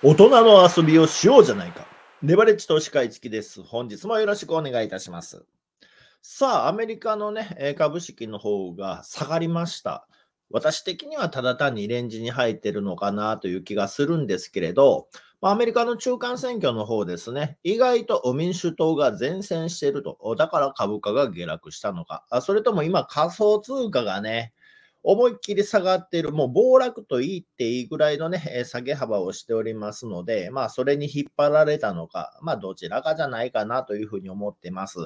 大人の遊びをしようじゃないか。レバレッジ投資会付きです。本日もよろしくお願いいたします。さあ、アメリカのね、株式の方が下がりました。私的にはただ単にレンジに入ってるのかなという気がするんですけれど、アメリカの中間選挙の方ですね、意外と民主党が善戦していると、だから株価が下落したのか、それとも今仮想通貨がね、思いっきり下がっている、もう暴落と言っていいぐらいのね、下げ幅をしておりますので、まあ、それに引っ張られたのか、まあ、どちらかじゃないかなというふうに思ってます。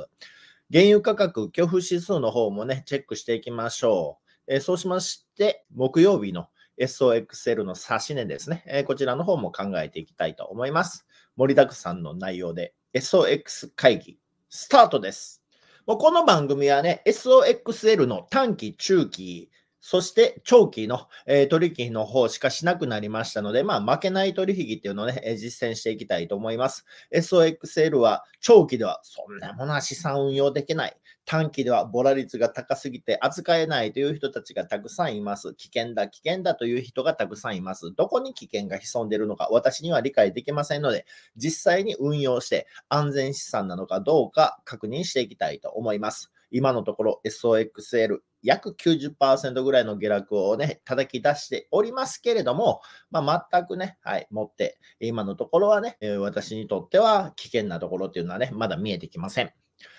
原油価格、恐怖指数の方もね、チェックしていきましょう。えそうしまして、木曜日の SOXL の指値ですね、えこちらの方も考えていきたいと思います。盛りだくさんの内容で SOX 会議、スタートです。もうこの番組はね、SOXL の短期、中期、そして長期の、えー、取引の方しかしなくなりましたので、まあ、負けない取引っていうのをね、え実践していきたいと思います。SOXL は長期ではそんなものは資産運用できない。短期ではボラ率が高すぎて扱えないという人たちがたくさんいます。危険だ、危険だという人がたくさんいます。どこに危険が潜んでいるのか私には理解できませんので、実際に運用して安全資産なのかどうか確認していきたいと思います。今のところ SOXL 約90%ぐらいの下落をね、叩き出しておりますけれども、まあ、全くね、はい、持って、今のところはね、私にとっては危険なところっていうのはね、まだ見えてきません。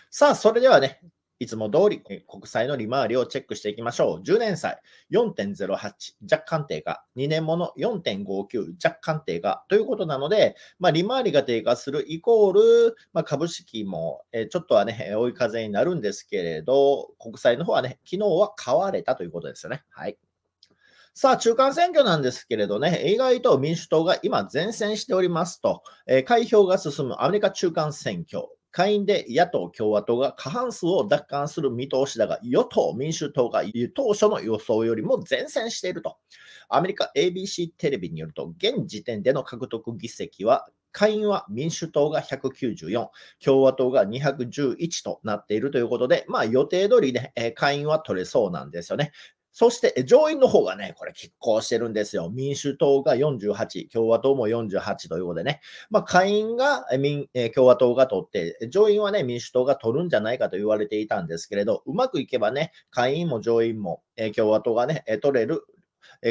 さあ、それではね、いつも通り国債の利回りをチェックしていきましょう。10年債4.08若干低下、2年もの4.59若干低下ということなので、まあ、利回りが低下するイコール、まあ、株式もちょっとはね、追い風になるんですけれど、国債の方はね、昨日は買われたということですよね。はい。さあ、中間選挙なんですけれどね、意外と民主党が今前線しておりますと、えー、開票が進むアメリカ中間選挙、下院で野党・共和党が過半数を奪還する見通しだが、与党・民主党が当初の予想よりも善戦していると。アメリカ ABC テレビによると、現時点での獲得議席は下院は民主党が194、共和党が211となっているということで、まあ予定通りね、下院は取れそうなんですよね。そして上院の方がね、これ拮抗してるんですよ。民主党が48、共和党も48ということでね、まあ、下院が民、え共和党が取って、上院はね、民主党が取るんじゃないかと言われていたんですけれど、うまくいけばね、下院も上院も、え共和党がね、取れる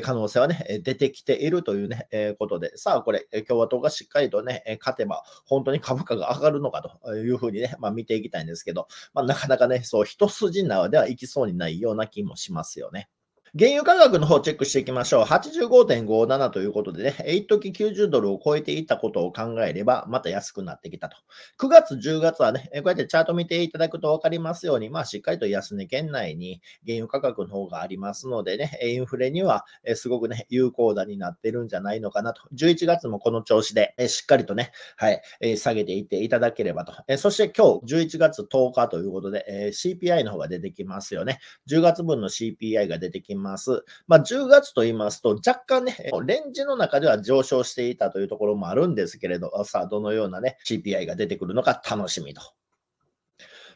可能性はね、出てきているというね、えことで、さあ、これ、共和党がしっかりとね、勝てば、本当に株価が上がるのかというふうにね、まあ、見ていきたいんですけど、まあ、なかなかね、そう、一筋縄ではいきそうにないような気もしますよね。原油価格の方をチェックしていきましょう。85.57ということでね、一時90ドルを超えていったことを考えれば、また安くなってきたと。9月、10月はね、こうやってチャート見ていただくと分かりますように、まあ、しっかりと安値圏内に原油価格の方がありますのでね、インフレにはすごくね、有効打になってるんじゃないのかなと。11月もこの調子で、しっかりとね、はい、下げていっていただければと。そして今日、11月10日ということで、CPI の方が出てきますよね。10月分の CPI が出てきます。ます。まあ、10月と言いますと、若干ね、レンジの中では上昇していたというところもあるんですけれど、さあ、どのようなね、CPI が出てくるのか楽しみと。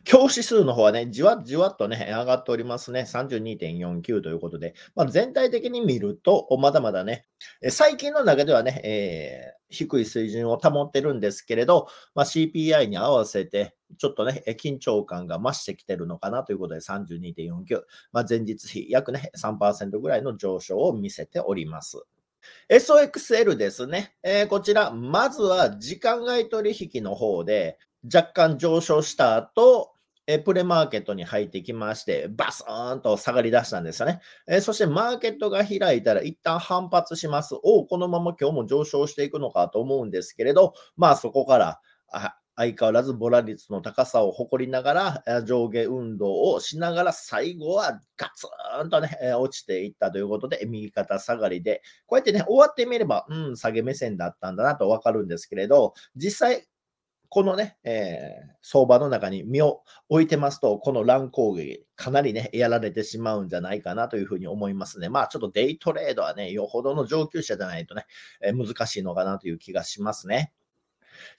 教指数の方はね、じわじわっとね、上がっておりますね。32.49ということで、まあ、全体的に見ると、まだまだね、最近の中ではね、えー、低い水準を保ってるんですけれど、まあ、CPI に合わせて、ちょっとね、緊張感が増してきてるのかなということで32.49、まあ、前日比約ね、3%ぐらいの上昇を見せております。SOXL ですね。えー、こちら、まずは時間外取引の方で若干上昇した後、えプレマーケットに入ってきまして、バスーンと下がり出したんですよね。えそしてマーケットが開いたら一旦反発します。おこのまま今日も上昇していくのかと思うんですけれど、まあそこから相変わらずボラ率の高さを誇りながら上下運動をしながら最後はガツーンとね、落ちていったということで、右肩下がりで、こうやってね、終わってみれば、うん、下げ目線だったんだなとわかるんですけれど、実際このね、えー、相場の中に身を置いてますと、この乱攻撃、かなりね、やられてしまうんじゃないかなというふうに思いますね。まあ、ちょっとデイトレードはね、よほどの上級者じゃないとね、えー、難しいのかなという気がしますね。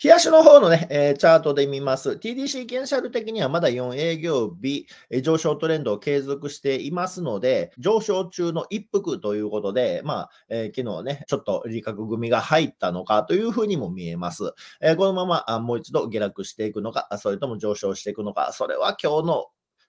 冷やしの方のね、えー、チャートで見ます。TDC ケンシャル的にはまだ4営業日、えー、上昇トレンドを継続していますので、上昇中の一服ということで、まあ、えー、昨日ね、ちょっと利確組が入ったのかというふうにも見えます。えこのままあもう一度下落していくのか、それとも上昇していくのか、それは今日の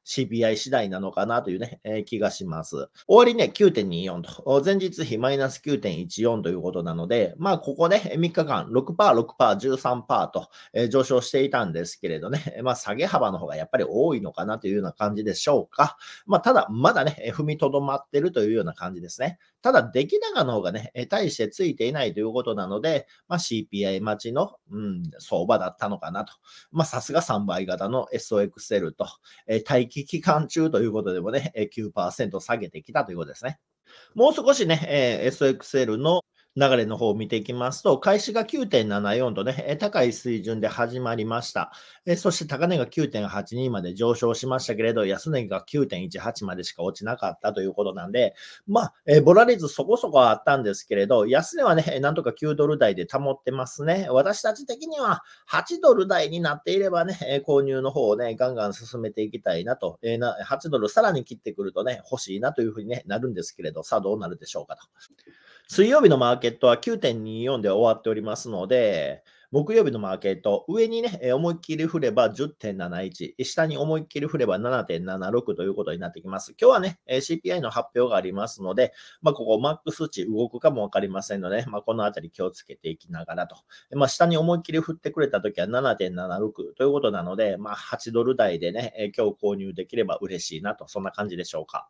CPI 次第なのかなというね、えー、気がします。終わりね、9.24と、前日比マイナス9.14ということなので、まあ、ここね、3日間6%、6%、13%と、えー、上昇していたんですけれどね、まあ、下げ幅の方がやっぱり多いのかなというような感じでしょうか。まあ、ただ、まだね、踏みとどまってるというような感じですね。ただ、出来高の方がね、対してついていないということなので、まあ、CPI 待ちの、うん、相場だったのかなと。まあ、さすが3倍型の SOXL と、えー、待機期間中ということでもね、9%下げてきたということですね。もう少しね、え、SXL の流れの方を見ていきますと、開始が9.74とね、高い水準で始まりました。そして高値が9.82まで上昇しましたけれど、安値が9.18までしか落ちなかったということなんで、まあ、ボラリズそこそこあったんですけれど、安値はね、なんとか9ドル台で保ってますね。私たち的には8ドル台になっていればね、購入の方をね、ガンガン進めていきたいなと、8ドルさらに切ってくるとね、欲しいなというふうに、ね、なるんですけれど、さあどうなるでしょうかと。水曜日のマーケットは9.24で終わっておりますので、木曜日のマーケット、上にね、思いっきり振れば10.71、下に思いっきり振れば7.76ということになってきます。今日はね、CPI の発表がありますので、まあ、ここマックス値動くかもわかりませんので、まあ、このあたり気をつけていきながらと。まあ、下に思いっきり振ってくれたときは7.76ということなので、まあ、8ドル台でね、今日購入できれば嬉しいなと、そんな感じでしょうか。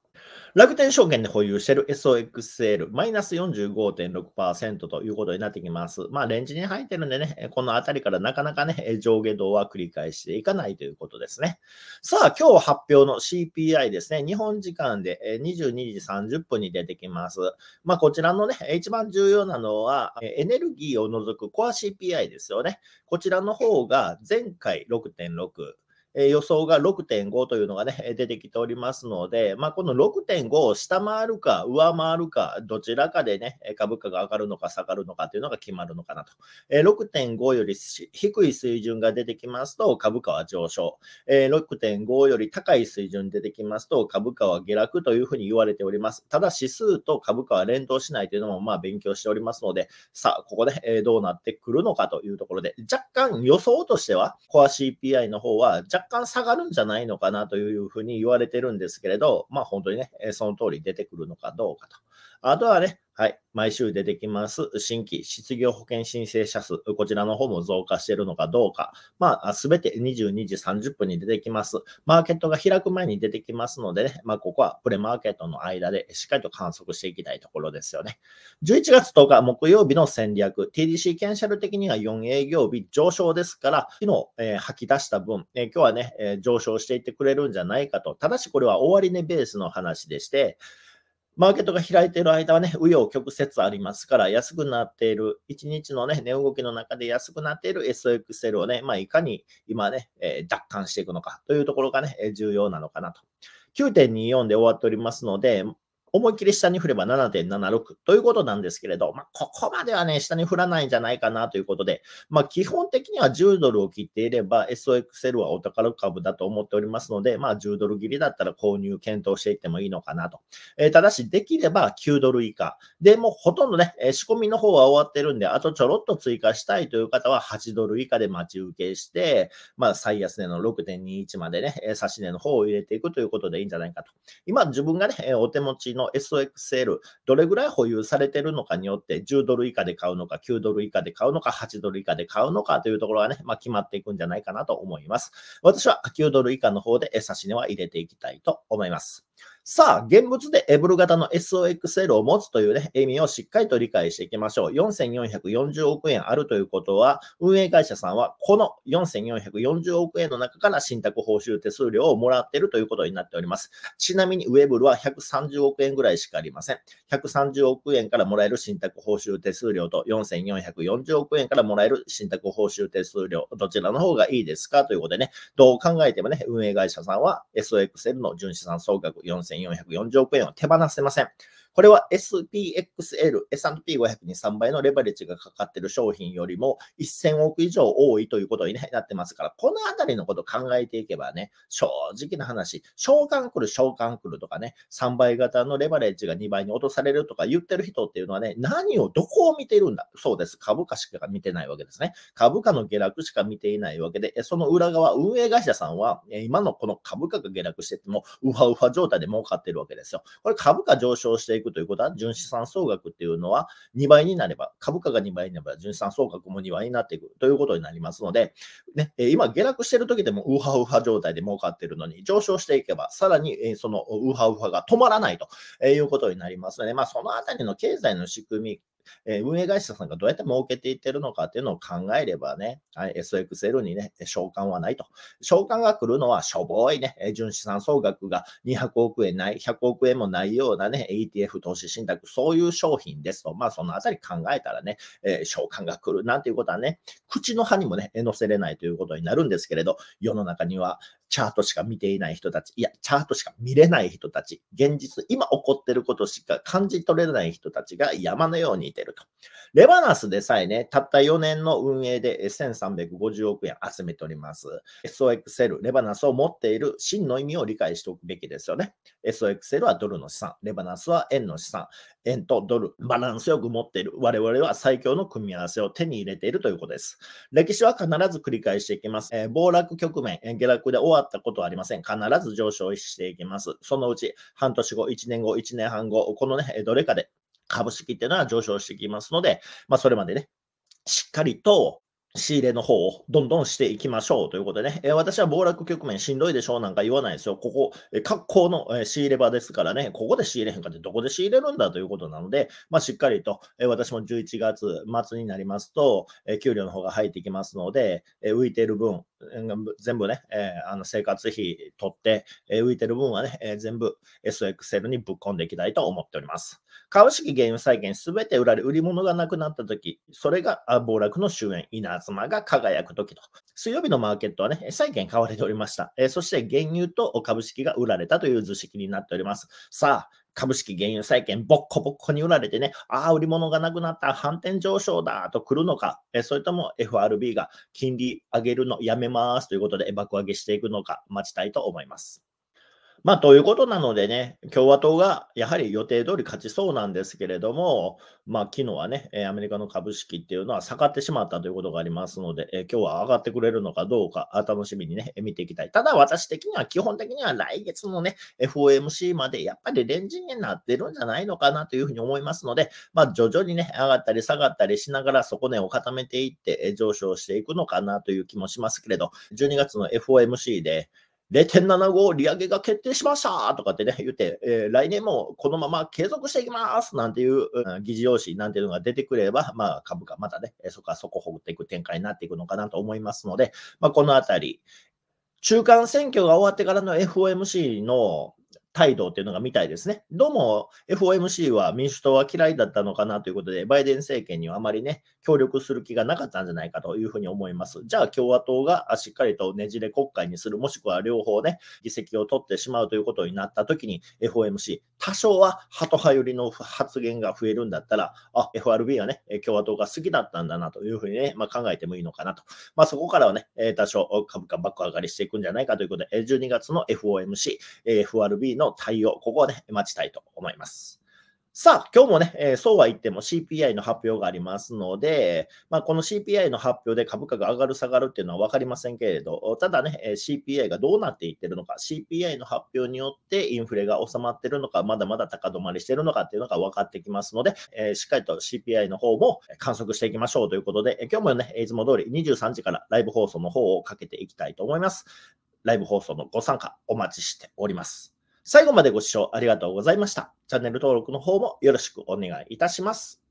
楽天証券で保有している SOXL、マイナス45.6%ということになってきます。まあ、レンジに入ってるんでね、このあたりからなかなかね、上下動は繰り返していかないということですね。さあ、今日発表の CPI ですね。日本時間で22時30分に出てきます。まあ、こちらのね、一番重要なのは、エネルギーを除くコア CPI ですよね。こちらの方が前回6.6、え予想が6.5というのがね、出てきておりますので、まあ、この6.5を下回るか上回るか、どちらかでね、株価が上がるのか下がるのかというのが決まるのかなと。え6.5より低い水準が出てきますと、株価は上昇。え6.5より高い水準出てきますと、株価は下落というふうに言われております。ただ、指数と株価は連動しないというのも、まあ、勉強しておりますので、さあ、ここで、えどうなってくるのかというところで、若干予想としては、コア CPI の方は若若干下がるんじゃないのかなというふうに言われてるんですけれど、まあ本当にね、その通り出てくるのかどうかと。あとはね、はい。毎週出てきます。新規失業保険申請者数。こちらの方も増加しているのかどうか。まあ、すべて22時30分に出てきます。マーケットが開く前に出てきますのでね、まあ、ここはプレマーケットの間でしっかりと観測していきたいところですよね。11月10日木曜日の戦略。TDC キャンシャル的には4営業日上昇ですから、昨日、えー、吐き出した分、えー、今日はね、えー、上昇していってくれるんじゃないかと。ただしこれは終値ベースの話でして、マーケットが開いている間はね、紆余曲折ありますから、安くなっている、1日のね、値動きの中で安くなっている SXL をね、まあ、いかに今ね、えー、奪還していくのかというところがね、重要なのかなと。9.24で終わっておりますので、思いっきり下に振れば7.76ということなんですけれど、まあ、ここまではね、下に振らないんじゃないかなということで、まあ、基本的には10ドルを切っていれば、SOXL はお宝株だと思っておりますので、まあ、10ドル切りだったら購入検討していってもいいのかなと。えー、ただし、できれば9ドル以下。で、もうほとんどね、え仕込みの方は終わってるんで、あとちょろっと追加したいという方は8ドル以下で待ち受けして、まあ、最安値の6.21までね、指値の方を入れていくということでいいんじゃないかと。今、自分がね、お手持ちの SXL、どれぐらい保有されてるのかによって、10ドル以下で買うのか、9ドル以下で買うのか、8ドル以下で買うのかというところがね、まあ、決まっていくんじゃないかなと思います。私は9ドル以下の方で差し値は入れていきたいと思います。さあ、現物でエブル型の SOXL を持つというね、意味をしっかりと理解していきましょう。4440億円あるということは、運営会社さんはこの4440億円の中から信託報酬手数料をもらっているということになっております。ちなみにウェブルは130億円ぐらいしかありません。130億円からもらえる信託報酬手数料と4440億円からもらえる信託報酬手数料、どちらの方がいいですかということでね、どう考えてもね、運営会社さんは SOXL の純資産総額4440億円を手放せません。これは SPXL、S&P500 に3倍のレバレッジがかかっている商品よりも1000億以上多いということに、なってますから、このあたりのことを考えていけばね、正直な話、召喚来る、召喚来るとかね、3倍型のレバレッジが2倍に落とされるとか言ってる人っていうのはね、何を、どこを見てるんだそうです。株価しか見てないわけですね。株価の下落しか見ていないわけで、その裏側、運営会社さんは、今のこの株価が下落してても、ウハウハ状態で儲かってるわけですよ。これ株価上昇していくということは、純資産総額っていうのは2倍になれば、株価が2倍になれば、純資産総額も2倍になっていくということになりますので、ね、今下落してる時でもウハウハ状態で儲かってるのに、上昇していけば、さらにそのウハウハが止まらないということになりますので、まあ、そのあたりの経済の仕組みえー、運営会社さんがどうやって儲けていってるのかっていうのを考えればね、はい、SXL にね、召喚はないと。召喚が来るのはしょぼいね、純資産総額が200億円ない、100億円もないようなね、ETF 投資信託、そういう商品ですと、まあそのあたり考えたらね、えー、召喚が来るなんていうことはね、口の葉にもね、載せれないということになるんですけれど、世の中にはチャートしか見ていない人たち、いや、チャートしか見れない人たち、現実、今起こってることしか感じ取れない人たちが山のようにいてると。レバナスでさえね、たった4年の運営で1350億円集めております。SOXL、レバナスを持っている真の意味を理解しておくべきですよね。SOXL はドルの資産、レバナスは円の資産、円とドル、バランスよく持っている。我々は最強の組み合わせを手に入れているということです。歴史は必ず繰り返していきます。えー、暴落局面、下落で終わったことはありません。必ず上昇していきます。そのうち半年後、1年後、1年半後、このね、どれかで株式っていうのは上昇してきますので、まあ、それまでね、しっかりと仕入れの方をどんどんしていきましょうということでね、え私は暴落局面しんどいでしょうなんか言わないですよ。ここ、え格好の、え仕入れ場ですからね、ここで仕入れへんかってどこで仕入れるんだということなので、まあ、しっかりと、え私も11月末になりますと、え給料の方が入ってきますので、え浮いている分、全部ね、えー、あの生活費取って、えー、浮いてる分はね、えー、全部 SXL にぶっ込んでいきたいと思っております。株式ゲーム債券すべて売られ、売り物がなくなったとき、それが暴落の終焉になる、稲妻が輝くときと。水曜日のマーケットはね、債券買われておりました。えそして原油と株式が売られたという図式になっております。さあ、株式原油債券ボッコボッコに売られてね、ああ、売り物がなくなった、反転上昇だと来るのか、えそれとも FRB が金利上げるのやめますということで爆上げしていくのか待ちたいと思います。まあ、ということなのでね、共和党がやはり予定通り勝ちそうなんですけれども、まあ、昨日はね、アメリカの株式っていうのは下がってしまったということがありますので、え今日は上がってくれるのかどうか、楽しみにね、見ていきたい。ただ、私的には基本的には来月のね、FOMC までやっぱりレンジになってるんじゃないのかなというふうに思いますので、まあ、徐々にね、上がったり下がったりしながら底根を固めていって上昇していくのかなという気もしますけれど、12月の FOMC で、0.75利上げが決定しました。とかってね、言って、えー、来年もこのまま継続していきます。なんていう、うん、議事要旨なんていうのが出てくれば、まあ株価またね、そこはそこほぐっていく展開になっていくのかなと思いますので、まあこのあたり、中間選挙が終わってからの FOMC の態度っていうのが見たいですね。どうも FOMC は民主党は嫌いだったのかなということで、バイデン政権にはあまりね、協力する気がなかったんじゃないかというふうに思います。じゃあ共和党がしっかりとねじれ国会にする、もしくは両方ね、議席を取ってしまうということになったときに FOMC、多少はハト派寄りの発言が増えるんだったら、あ、FRB はね、共和党が好きだったんだなというふうにね、まあ、考えてもいいのかなと。まあ、そこからはね、多少株価爆上がりしていくんじゃないかということで、12月の FOMC、FRB の対応、ここをね、待ちたいと思います。さあ、今日もね、えー、そうは言っても CPI の発表がありますので、まあ、この CPI の発表で株価が上がる下がるっていうのは分かりませんけれど、ただね、CPI がどうなっていってるのか、CPI の発表によってインフレが収まってるのか、まだまだ高止まりしてるのかっていうのが分かってきますので、えー、しっかりと CPI の方も観測していきましょうということで、今日もね、いつも通り23時からライブ放送の方をかけていきたいと思います。ライブ放送のご参加お待ちしております。最後までご視聴ありがとうございました。チャンネル登録の方もよろしくお願いいたします。